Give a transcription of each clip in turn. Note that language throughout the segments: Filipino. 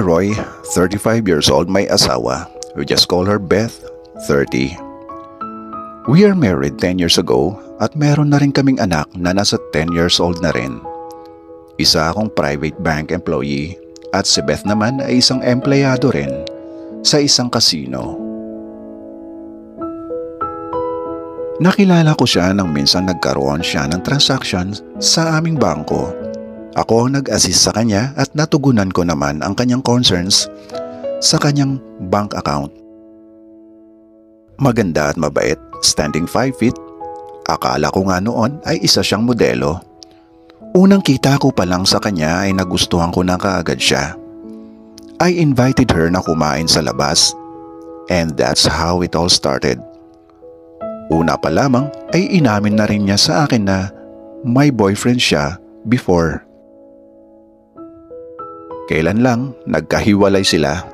Roy, 35 years old, may asawa. We just call her Beth, 30. We are married 10 years ago at meron na rin kaming anak na nasa 10 years old na rin. Isa akong private bank employee at si Beth naman ay isang empleyado rin sa isang kasino. Nakilala ko siya nang minsan nagkaroon siya ng transaction sa aming bangko. Ako nag-assist sa kanya at natugunan ko naman ang kanyang concerns sa kanyang bank account. Maganda at mabait, standing 5 feet. Akala ko nga noon ay isa siyang modelo. Unang kita ko pa lang sa kanya ay nagustuhan ko na kaagad siya. I invited her na kumain sa labas and that's how it all started. Una pa lamang ay inamin na rin niya sa akin na may boyfriend siya before. Kailan lang nagkahiwalay sila.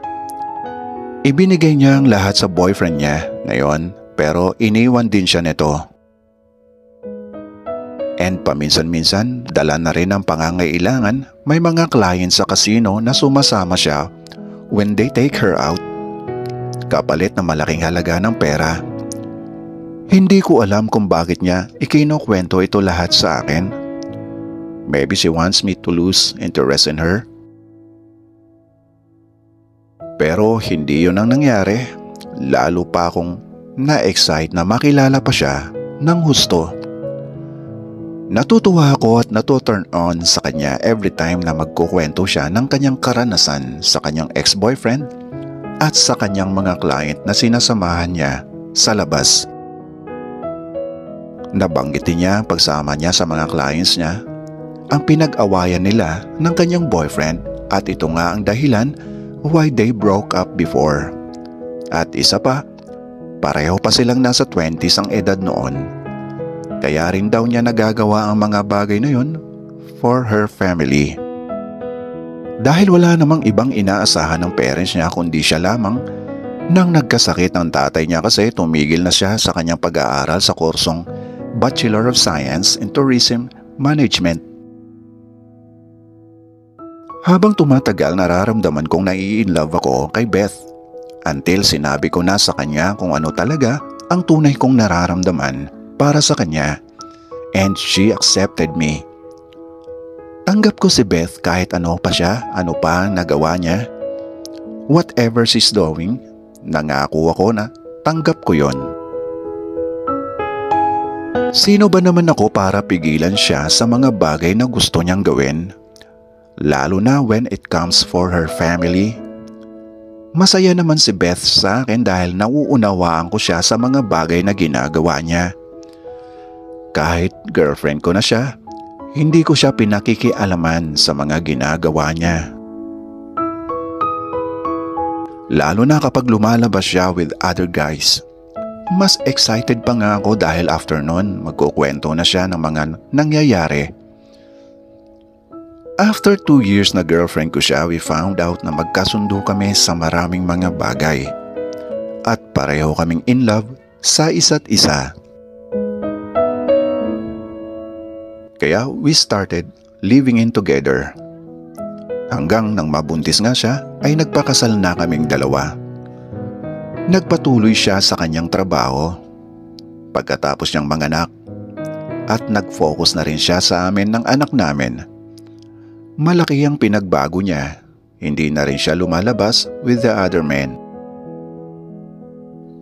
Ibinigay niya ang lahat sa boyfriend niya ngayon pero iniwan din siya nito. And paminsan-minsan dala na rin ang pangangailangan may mga clients sa kasino na sumasama siya when they take her out. Kapalit na malaking halaga ng pera. Hindi ko alam kung bakit niya ikinukwento ito lahat sa akin. Maybe she wants me to lose interest in her. Pero hindi yun ang nangyari. Lalo pa akong na-excite na makilala pa siya ng husto. Natutuwa ako at natuturn on sa kanya every time na magkukwento siya ng kanyang karanasan sa kanyang ex-boyfriend at sa kanyang mga client na sinasamahan niya sa labas. Nabanggitin niya pagsama niya sa mga clients niya ang pinag-awayan nila ng kanyang boyfriend at ito nga ang dahilan why they broke up before. At isa pa, pareho pa silang nasa 20s ang edad noon. Kaya rin daw niya nagagawa ang mga bagay na yun for her family. Dahil wala namang ibang inaasahan ng parents niya kundi siya lamang nang nagkasakit ang tatay niya kasi tumigil na siya sa kanyang pag-aaral sa kursong Bachelor of Science in Tourism Management. Habang tumatagal nararamdaman kong nai-inlove ako kay Beth until sinabi ko na sa kanya kung ano talaga ang tunay kong nararamdaman para sa kanya and she accepted me. Tanggap ko si Beth kahit ano pa siya, ano pa nagawa niya. Whatever she's doing, nangako ako na tanggap ko yon. Sino ba naman ako para pigilan siya sa mga bagay na gusto niyang gawin? Lalo na when it comes for her family. Masaya naman si Beth sa akin dahil nauunawaan ko siya sa mga bagay na ginagawa niya. Kahit girlfriend ko na siya, hindi ko siya pinakikialaman sa mga ginagawa niya. Lalo na kapag lumalabas siya with other guys. Mas excited pa nga ako dahil after nun magkukwento na siya ng mga nangyayari. After two years na girlfriend ko siya, we found out na magkasundo kami sa maraming mga bagay. At pareho kaming in love sa isa't isa. Kaya we started living in together. Hanggang nang mabuntis nga siya ay nagpakasal na kaming dalawa. Nagpatuloy siya sa kanyang trabaho pagkatapos niyang manganak at nag-focus na rin siya sa amin ng anak namin. Malaki ang pinagbago niya, hindi na rin siya lumalabas with the other men.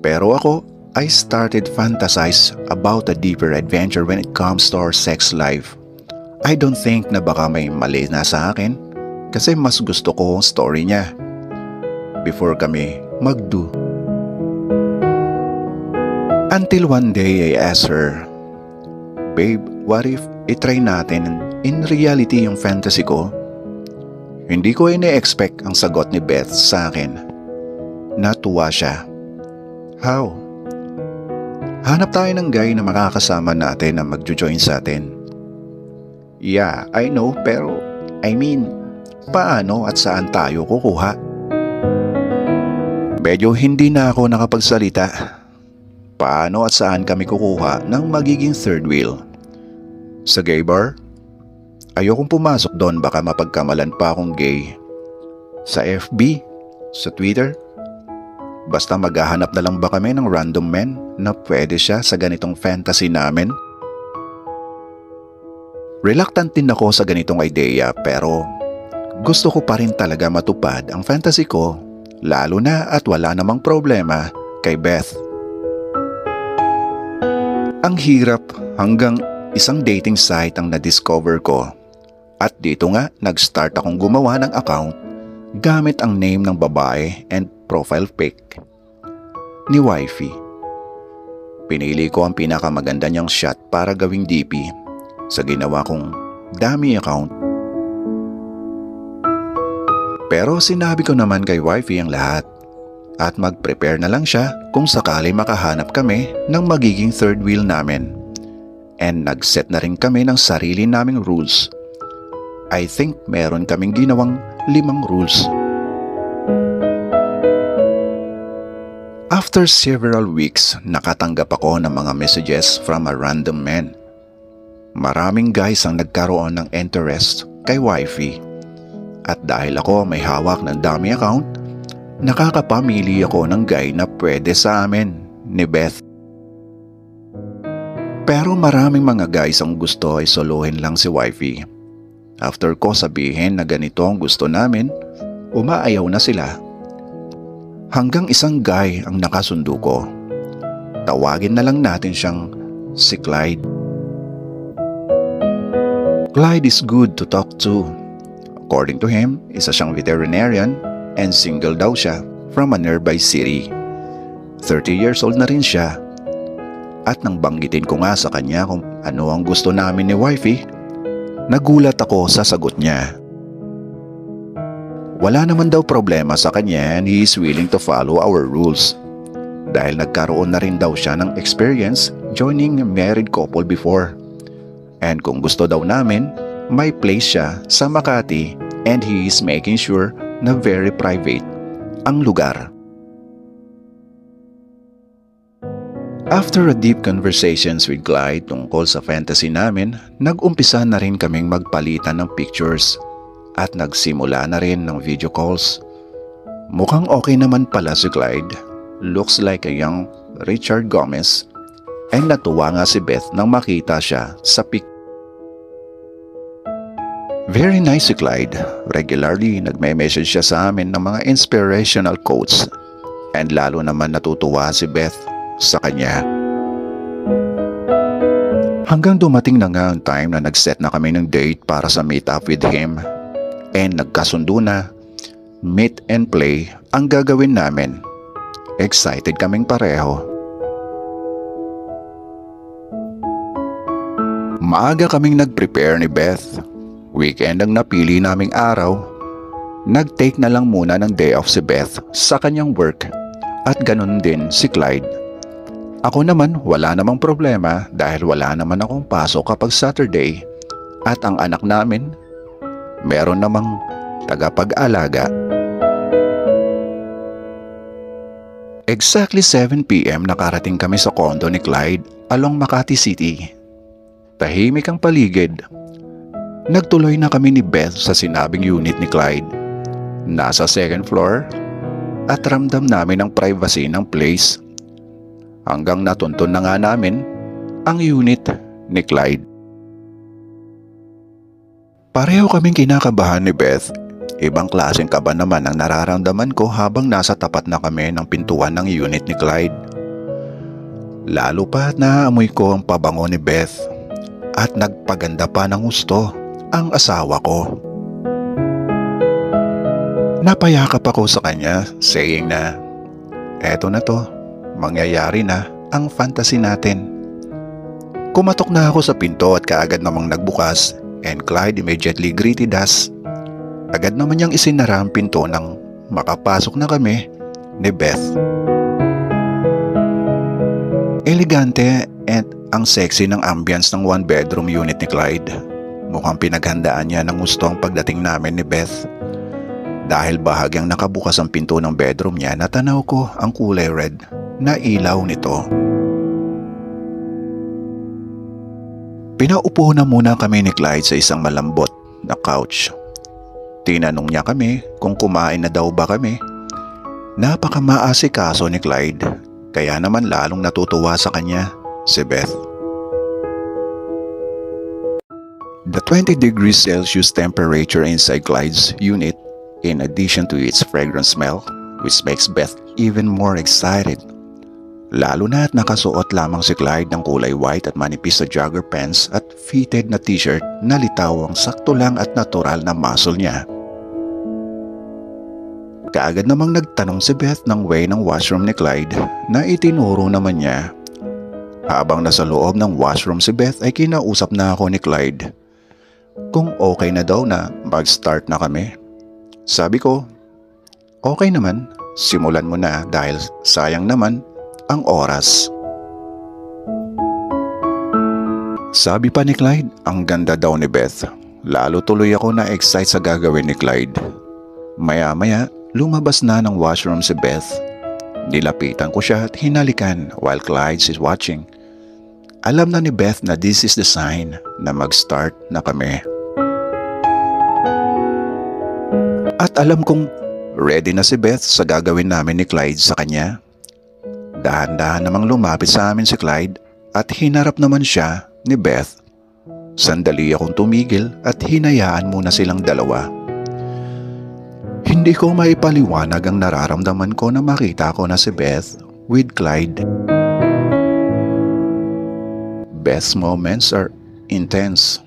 Pero ako, I started fantasize about a deeper adventure when it comes to our sex life. I don't think na baka may mali na sa akin kasi mas gusto ko ang story niya. Before kami magdo. Until one day I asked her, Babe, what if itry natin in reality yung fantasy ko? Hindi ko ine-expect ang sagot ni Beth sa akin. Natuwa siya. How? Hanap tayo ng guy na makakasama natin na magjo-join sa atin. Yeah, I know pero I mean, paano at saan tayo kukuha? Medyo hindi na ako nakapagsalita paano at saan kami kukuha ng magiging third wheel. Sa gay bar? Ayokong pumasok doon baka mapagkamalan pa akong gay. sa FB, sa Twitter. Basta maghahanap na lang ba kami ng random men na pwede siya sa ganitong fantasy namin? Reluctant din ako sa ganitong idea pero gusto ko pa rin talaga matupad ang fantasy ko lalo na at wala namang problema kay Beth. Ang hirap hanggang isang dating site ang na-discover ko at dito nga nag-start akong gumawa ng account gamit ang name ng babae and profile pic ni wifey. Pinili ko ang pinakamaganda niyang shot para gawing DP sa ginawa kong dami account. Pero sinabi ko naman kay wifey ang lahat at mag-prepare na lang siya kung sakali makahanap kami ng magiging third wheel namin. And nag-set na rin kami ng sarili naming rules. I think meron kaming ginawang limang rules. After several weeks, nakatanggap ako ng mga messages from a random man Maraming guys ang nagkaroon ng interest kay wifey. At dahil ako may hawak ng dami account, nakakapamili ako ng guy na pwede sa amin ni Beth. Pero maraming mga guys ang gusto ay solohin lang si wifey. After ko sabihin na ganito ang gusto namin, umaayaw na sila. Hanggang isang guy ang nakasundo ko. Tawagin na lang natin siyang si Clyde. Clyde is good to talk to. According to him, isa siyang veterinarian and single daw siya from a nearby city. 30 years old na rin siya. At nang banggitin ko nga sa kanya kung ano ang gusto namin ni wifey, nagulat ako sa sagot niya. Wala naman daw problema sa kanya and he is willing to follow our rules. Dahil nagkaroon na rin daw siya ng experience joining married couple before. And kung gusto daw namin, may place siya sa Makati and he is making sure na very private ang lugar. After a deep conversations with Clyde tungkol sa fantasy namin, nag-umpisa na rin kaming magpalitan ng pictures at nagsimula na rin ng video calls. Mukhang okay naman pala si Clyde. Looks like a young Richard Gomez. And natuwa nga si Beth nang makita siya sa pic Very nice si Clyde. Regularly nagme-message siya sa amin ng mga inspirational quotes. And lalo naman natutuwa si Beth sa kanya. Hanggang dumating na nga ang time na nag-set na kami ng date para sa meet up with him. And nagkasundo na, meet and play ang gagawin namin. Excited kaming pareho. Maaga kaming nag-prepare ni Beth Weekend ang napili naming araw. Nag-take na lang muna ng day off si Beth sa kanyang work at ganun din si Clyde. Ako naman wala namang problema dahil wala naman akong pasok kapag Saturday at ang anak namin meron namang tagapag-alaga. Exactly 7pm nakarating kami sa kondo ni Clyde along Makati City. Tahimik ang paligid Nagtuloy na kami ni Beth sa sinabing unit ni Clyde. Nasa second floor at ramdam namin ang privacy ng place. Hanggang natuntun na nga namin ang unit ni Clyde. Pareho kaming kinakabahan ni Beth. Ibang klaseng kaba naman ang nararamdaman ko habang nasa tapat na kami ng pintuan ng unit ni Clyde. Lalo pa at naaamoy ko ang pabango ni Beth at nagpaganda pa ng gusto ang asawa ko. Napayakap ako sa kanya saying na, eto na to, mangyayari na ang fantasy natin. Kumatok na ako sa pinto at kaagad namang nagbukas and Clyde immediately greeted us. Agad naman niyang isinara ang pinto nang makapasok na kami ni Beth. Elegante at ang sexy ng ambience ng one bedroom unit ni Clyde. Mukhang pinaghandaan niya ng gusto ang pagdating namin ni Beth. Dahil bahagyang nakabukas ang pinto ng bedroom niya, natanaw ko ang kulay red na ilaw nito. Pinaupo na muna kami ni Clyde sa isang malambot na couch. Tinanong niya kami kung kumain na daw ba kami. Napakamaasikaso ni Clyde kaya naman lalong natutuwa sa kanya si Beth. The 20 degrees Celsius temperature inside Clyde's unit in addition to its fragrant smell which makes Beth even more excited. Lalo na at nakasuot lamang si Clyde ng kulay white at manipis na jogger pants at fitted na t-shirt na litawang sakto lang at natural na muscle niya. Kaagad namang nagtanong si Beth ng way ng washroom ni Clyde na itinuro naman niya. Habang nasa loob ng washroom si Beth ay kinausap na ako ni Clyde. Kung okay na daw na mag-start na kami. Sabi ko, okay naman, simulan mo na dahil sayang naman ang oras. Sabi pa ni Clyde, ang ganda daw ni Beth. Lalo tuloy ako na excite sa gagawin ni Clyde. Maya-maya, lumabas na ng washroom si Beth. Nilapitan ko siya at hinalikan while Clyde is watching. Alam na ni Beth na this is the sign na mag-start na kami. At alam kong ready na si Beth sa gagawin namin ni Clyde sa kanya. Dahan-dahan namang lumapit sa amin si Clyde at hinarap naman siya ni Beth. Sandali akong tumigil at hinayaan muna silang dalawa. Hindi ko maipaliwanag ang nararamdaman ko na makita ko na si Beth with Clyde. Beth's moments are intense.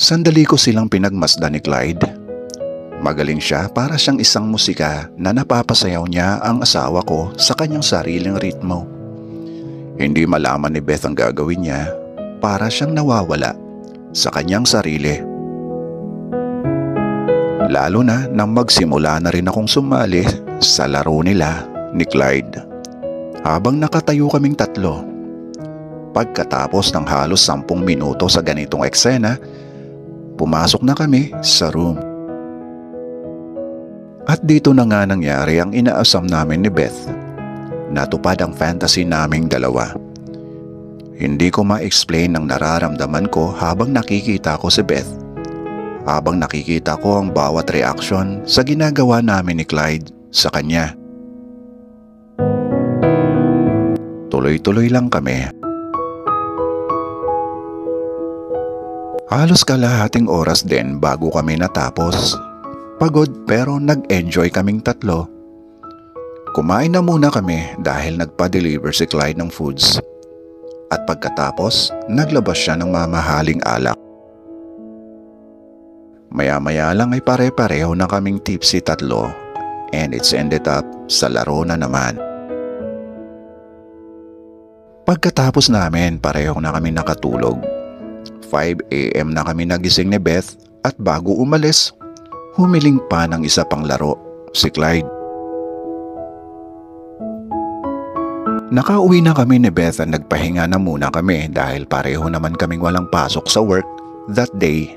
Sandali ko silang pinagmasdan ni Clyde Magaling siya para siyang isang musika na napapasayaw niya ang asawa ko sa kanyang sariling ritmo. Hindi malaman ni Beth ang gagawin niya para siyang nawawala sa kanyang sarili. Lalo na nang magsimula na rin akong sumali sa laro nila ni Clyde. Habang nakatayo kaming tatlo. Pagkatapos ng halos sampung minuto sa ganitong eksena, pumasok na kami sa room. At dito na nga nangyari ang inaasam namin ni Beth. Natupad ang fantasy naming dalawa. Hindi ko ma-explain ang nararamdaman ko habang nakikita ko si Beth. Habang nakikita ko ang bawat reaksyon sa ginagawa namin ni Clyde sa kanya. Tuloy-tuloy lang kami. Halos kalahating oras din bago kami natapos Pagod pero nag-enjoy kaming tatlo. Kumain na muna kami dahil nagpa-deliver si Clyde ng foods. At pagkatapos, naglabas siya ng mamahaling alak. Maya-maya lang ay pare-pareho na kaming tipsy tatlo and it's ended up sa laro na naman. Pagkatapos namin, pareho na kami nakatulog. 5am na kami nagising ni Beth at bago umalis, humiling pa ng isa pang laro, si Clyde. Nakauwi na kami ni Beth at nagpahinga na muna kami dahil pareho naman kaming walang pasok sa work that day.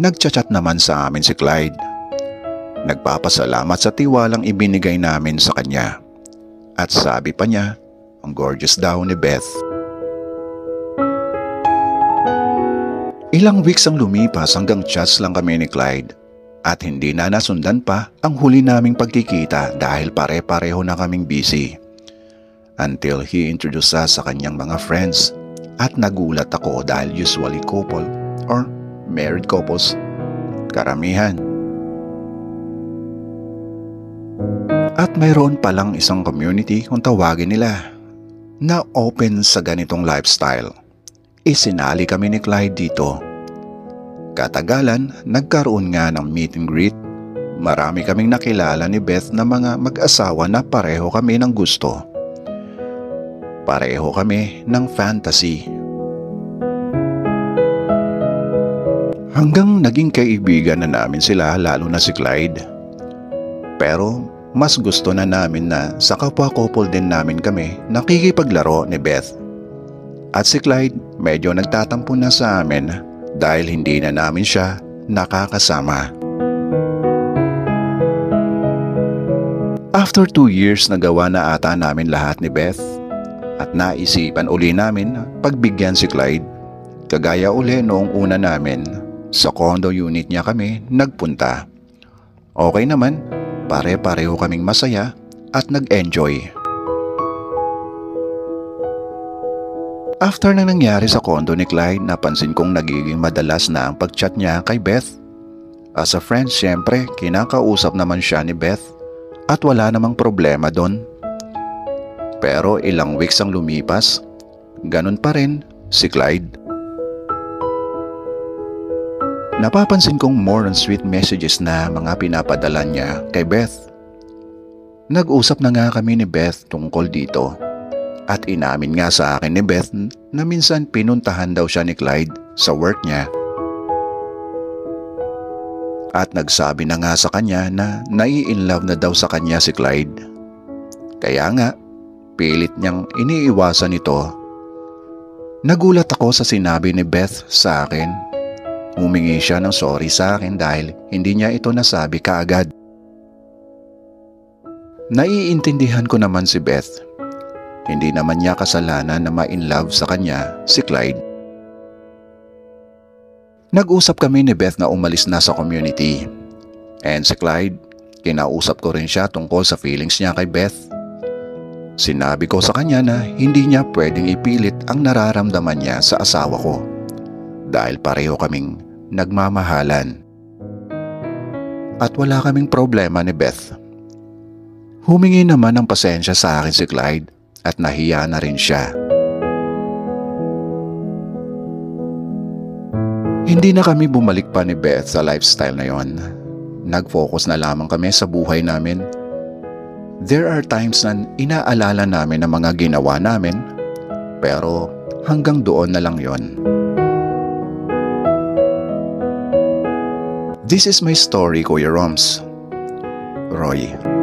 Nagchat-chat naman sa amin si Clyde. Nagpapasalamat sa tiwalang ibinigay namin sa kanya. At sabi pa niya, ang gorgeous daw ni Beth. Ilang weeks ang lumipas hanggang chats lang kami ni Clyde at hindi na nasundan pa ang huli naming pagkikita dahil pare-pareho na kaming busy. Until he introduced us sa kanyang mga friends at nagulat ako dahil usually couple or married couples, karamihan. At mayroon palang isang community kung tawagin nila na open sa ganitong lifestyle. Isinali kami ni Clyde dito Katagalan, nagkaroon nga ng meet and greet. Marami kaming nakilala ni Beth na mga mag-asawa na pareho kami ng gusto. Pareho kami ng fantasy. Hanggang naging kaibigan na namin sila lalo na si Clyde. Pero mas gusto na namin na sa kapwa-couple din namin kami nakikipaglaro ni Beth. At si Clyde medyo nagtatampo na sa amin dahil hindi na namin siya nakakasama. After two years nagawa na ata namin lahat ni Beth at naisipan uli namin pagbigyan si Clyde. Kagaya uli noong una namin sa condo unit niya kami nagpunta Okay naman, pare-pareho kaming masaya at nag-enjoy. After na nangyari sa kondo ni Clyde, napansin kong nagiging madalas na ang pagchat niya kay Beth. As a friend, syempre, kinakausap naman siya ni Beth at wala namang problema doon. Pero ilang weeks ang lumipas, ganun pa rin si Clyde. Napapansin kong more on sweet messages na mga pinapadala niya kay Beth. Nag-usap na nga kami ni Beth tungkol dito. At inamin nga sa akin ni Beth na minsan pinuntahan daw siya ni Clyde sa work niya. At nagsabi na nga sa kanya na nai-inlove na daw sa kanya si Clyde. Kaya nga, pilit niyang iniiwasan ito. Nagulat ako sa sinabi ni Beth sa akin. Humingi siya ng sorry sa akin dahil hindi niya ito nasabi kaagad. Naiintindihan ko naman si Beth hindi naman niya kasalanan na ma-in love sa kanya si Clyde. Nag-usap kami ni Beth na umalis na sa community. And si Clyde, kinausap ko rin siya tungkol sa feelings niya kay Beth. Sinabi ko sa kanya na hindi niya pwedeng ipilit ang nararamdaman niya sa asawa ko dahil pareho kaming nagmamahalan. At wala kaming problema ni Beth. Humingi naman ng pasensya sa akin si Clyde at nahiya na rin siya. Hindi na kami bumalik pa ni Beth sa lifestyle na yon. Nag-focus na lamang kami sa buhay namin. There are times na inaalala namin ang mga ginawa namin, pero hanggang doon na lang yon. This is my story, Kuya Roms. Roy.